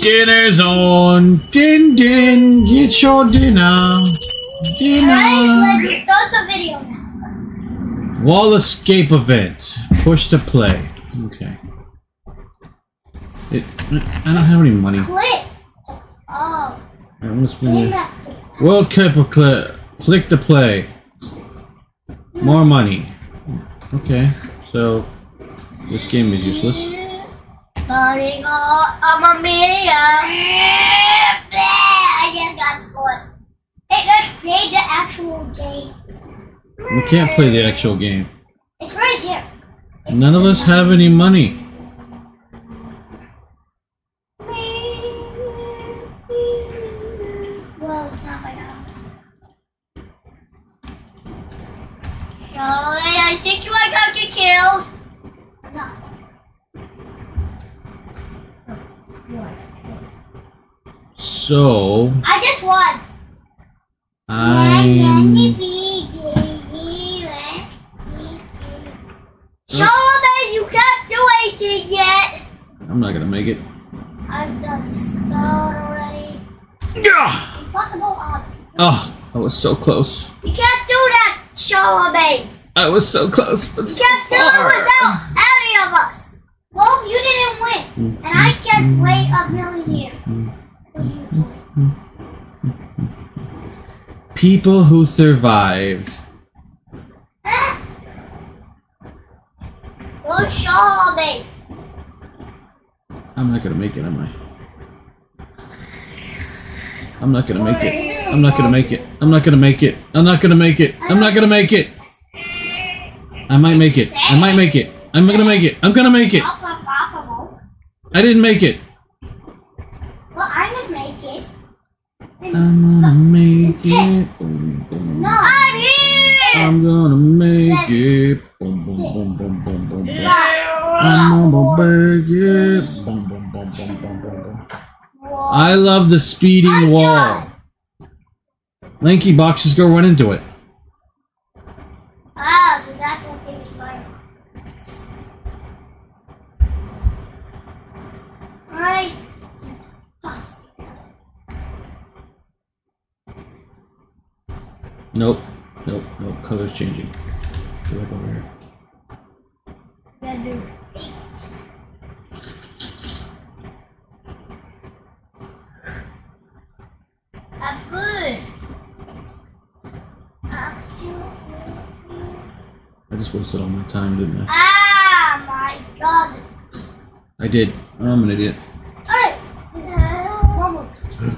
Dinner's on. Din din. Get your dinner. Alright, Dinner. let's start the video now. Wall escape event. Push to play. Okay. It, I don't have any money. Click. Oh, I'm gonna spend Game it. World Cup of cl- click to play. More money. Okay, so this game is useless. Starting off, I'm a million. I just got scored. Hey, let's play the actual game. We can't play the actual game. It's right here. It's None of us have any money. So I just won. I'm. Charlie, you can't do anything yet. I'm not gonna make it. I've done start already. Yeah. Impossible on. Oh, I was so close. You can't do that, Charlemagne. I was so close. You can't do it without any of us. Well, you didn't win, I wait a million years for you to win. People who survived. Well, Charlemagne. I'm not gonna make it, am I? I'm not gonna make it. I'm not gonna make it. I'm not gonna make it. I'm not gonna make it. I'm not gonna make it. I might make it. I might make it. I'm gonna make it. I'm gonna make it. That's not possible. I didn't make it. Well, I would make it. I'm gonna make it. No, I'm here. I'm gonna make it. Boom, boom, boom, boom, boom, boom. I'm gonna make it. Boom, boom, boom, boom, boom, boom. I love the speeding I'm wall. done. Lanky boxes go run into it. Ah, so that's what they was mine. Alright. Nope. Nope. Nope. Color's changing. Go back over here. I'm good. I'm so I just wasted all my time, didn't I? Ah, my God. I did. I'm an idiot. Alright. One more time.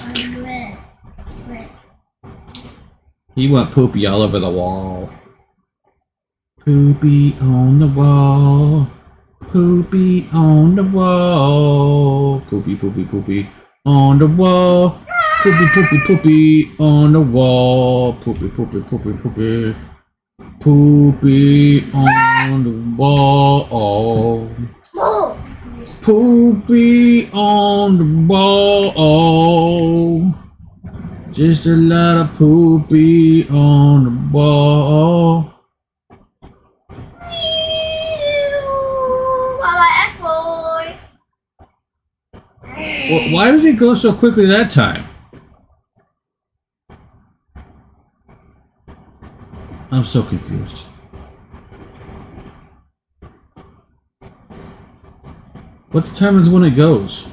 I'm red. Red. He went poopy all over the wall. Poopy on the wall. Poopy on the wall. Poopy, poopy, poopy on the wall. Poopy, poopy, poopy on the wall. Poopy, poopy, poopy, poopy. Poopy on the wall. Oh! Poopy Just a lot of poopy on the Well, why did it go so quickly that time? I'm so confused. What determines when it goes?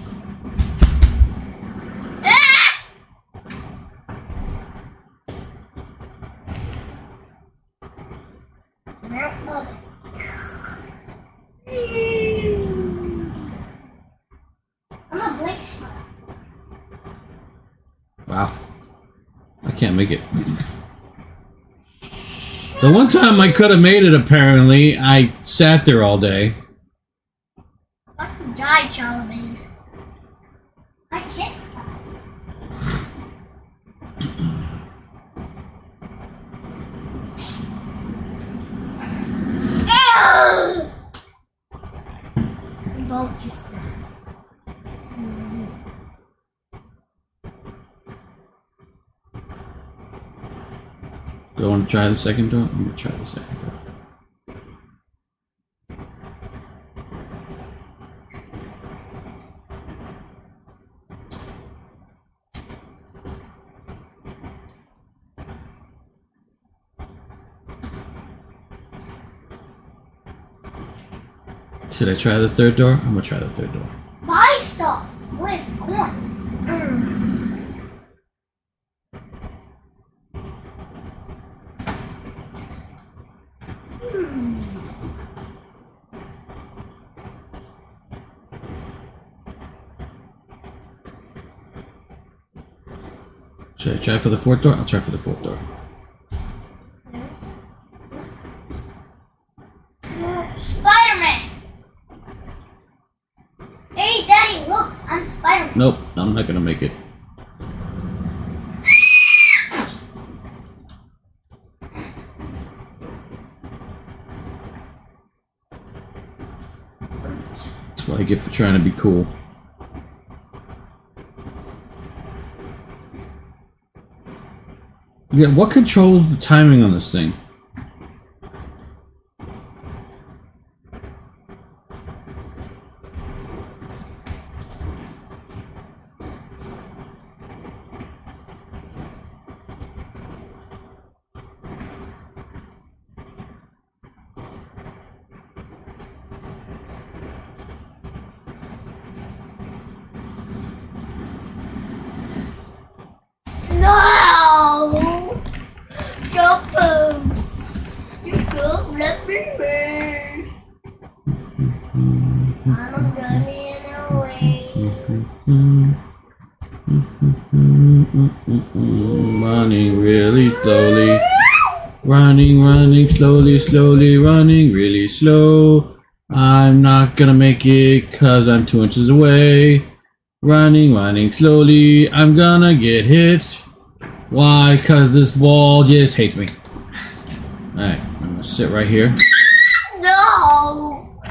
I'm a blink sniper. Wow. I can't make it. The one time I could have made it, apparently, I sat there all day. I could die, Charlemagne. I can't die. We both just Do I want to try the second door? I'm going to try the second door. Should I try the third door? I'm gonna try the third door. Should I try for the fourth door? I'll try for the fourth door. Spider-Man. Hey, Daddy, look, I'm Spider-Man. Nope, I'm not gonna make it. That's what I get for trying to be cool. Yeah, what controls the timing on this thing? Running really slowly. Running, running slowly, slowly, running really slow. I'm not gonna make it cause I'm two inches away. Running, running slowly, I'm gonna get hit. Why? Cause this wall just hates me. Alright, I'm gonna sit right here. No!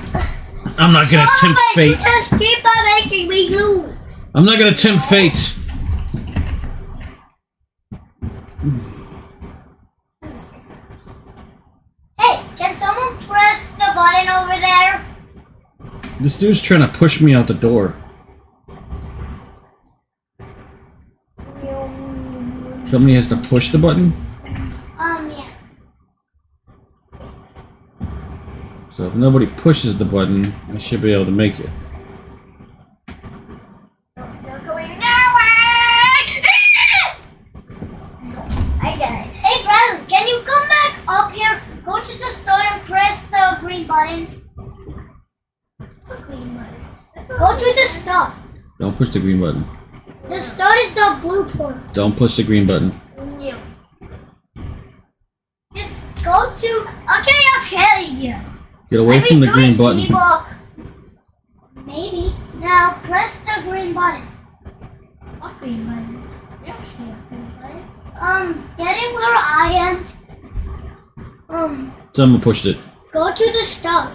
I'm not gonna tempt fate. just keep on making me lose. I'm not gonna tempt fate. Hey, can someone press the button over there? This dude's trying to push me out the door. Somebody has to push the button. Um, yeah. So if nobody pushes the button, I should be able to make it. You're going nowhere! I got it. Hey, brother, can you come back up here? Go to the store and press the green button. What green button? Go to the store. Don't push the green button. The store is the blue part. Don't push the green button. No. Just go to. Okay, tell you. Get away from the green button. T-Book. Maybe. Now press the green button. What green button? There's no green button. Um, getting where I am. Um, Someone pushed it. go to the stove.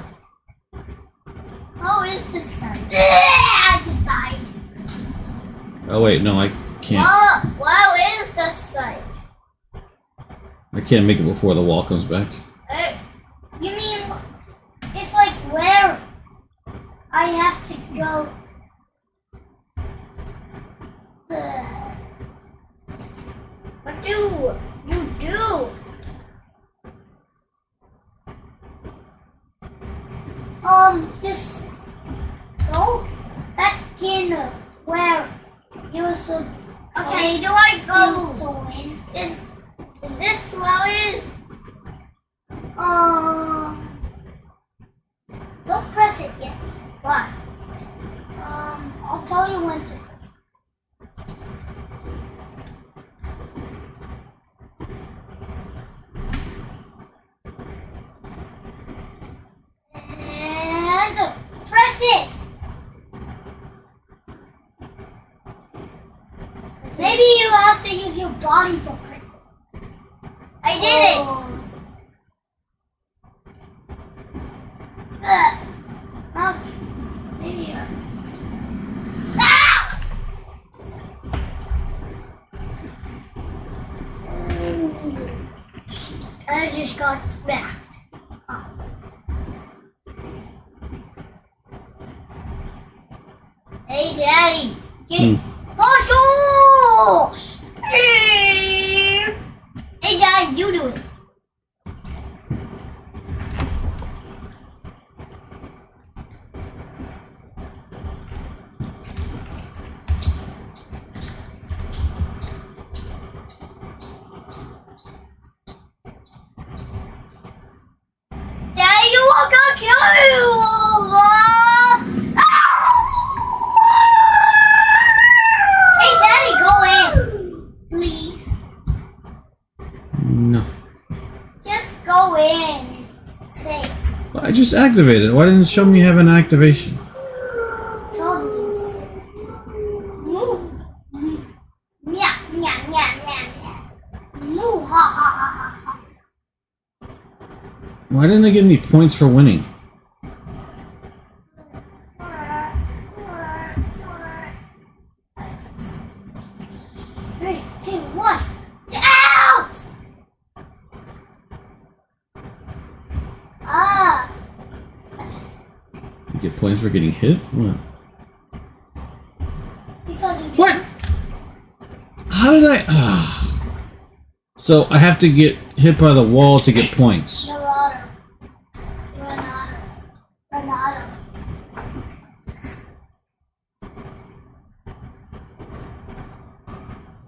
Oh, is the stove? I just died. Oh wait, no, I can't. Oh, wow, is the site? I can't make it before the wall comes back. In where you're so. Okay, do I go to win? Is is this it is? Um, don't press it yet. Why? Um, I'll tell you when to press it. And press it. Maybe you have to use your body to press it. I did it. Uh, okay. Maybe I Ah! I just got smacked. Oh. Hey, Daddy. Get Marshals! Hey, just activated. Why didn't it show me you have an activation? Why didn't I get any points for winning? Points for getting hit? What? What? How did I? Ah. So I have to get hit by the wall to get points. Dorado. Granada. Granada.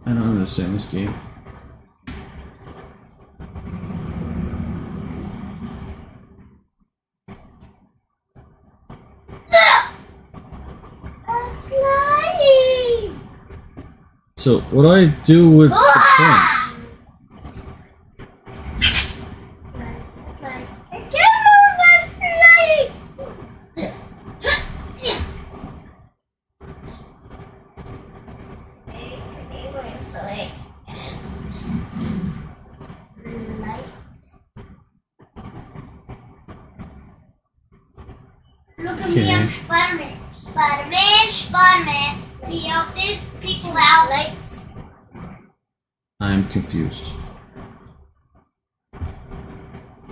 I don't understand this game. I'm flying. So what do I do with the Ah! points? Fly. I can't move. I'm Look at me, I'm Spider-Man. Spider-Man, Spider-Man. He helped people out. Lights. I'm confused.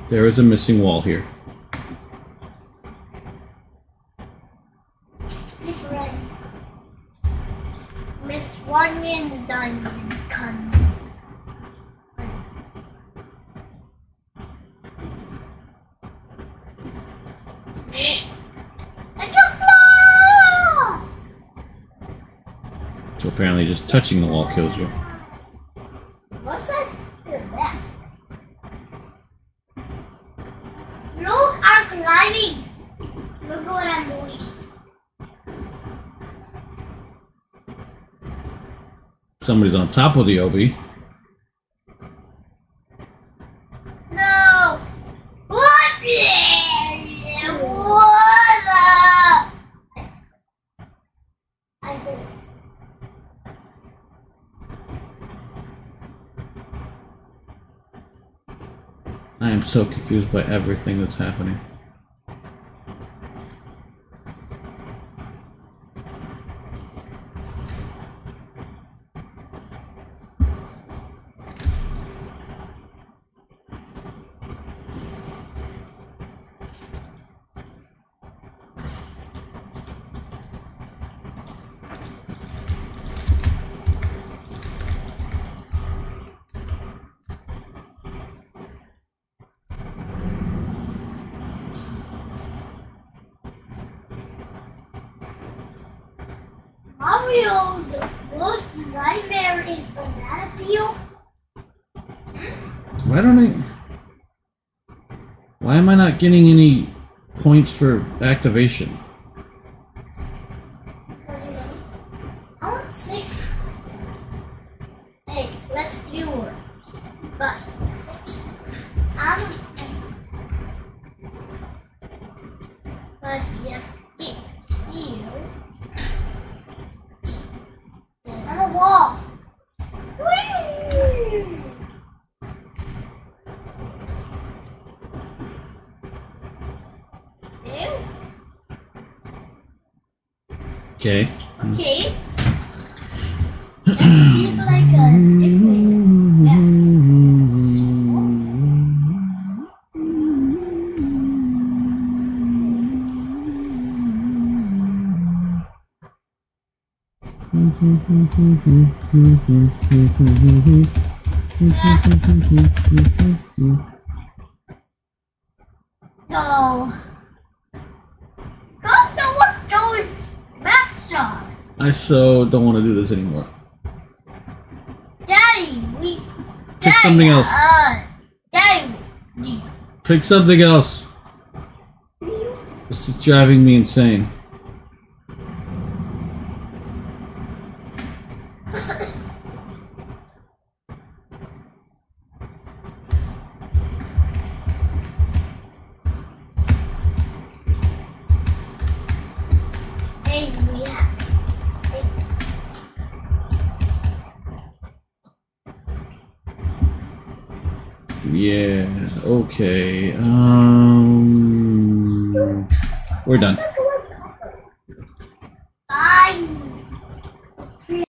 There is a missing wall here. Miss Ryan. Miss One and Done. Con. I can fly! So apparently just touching the wall kills you. What's that? Look, I'm climbing. Look what I'm doing. Somebody's on top of the Obi. Confused by everything that's happening. Mario's worst nightmare is banana peel. Why don't I? Why am I not getting any points for activation? What do you want? I want six eggs, less fewer. But I'm but you get here. Get on the wall. Okay. Okay. No. God know what those maps are. I so don't want to do this anymore. Daddy, we. Pick Daddy, something else. Uh, Daddy, we- Pick something else. This is driving me insane. Okay. Um, we're done.